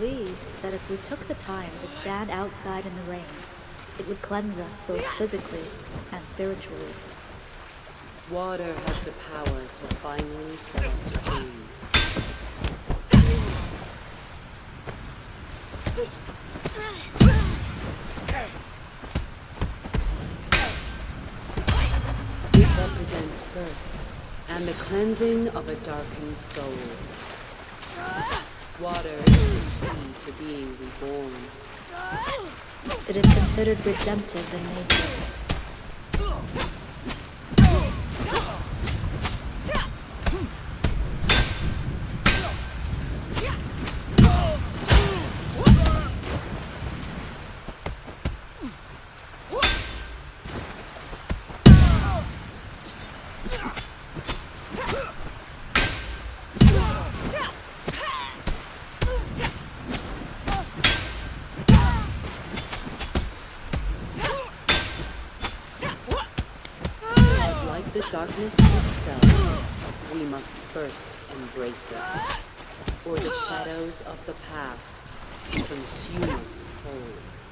believed that if we took the time to stand outside in the rain, it would cleanse us both physically and spiritually. Water has the power to finally set us free. It represents birth and the cleansing of a darkened soul. Water is the to being reborn. It is considered redemptive in nature. The darkness itself, we must first embrace it, or the shadows of the past consume us whole.